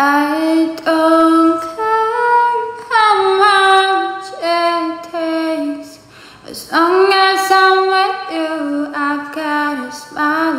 I don't care how much it takes As long as I'm with you I've got a smile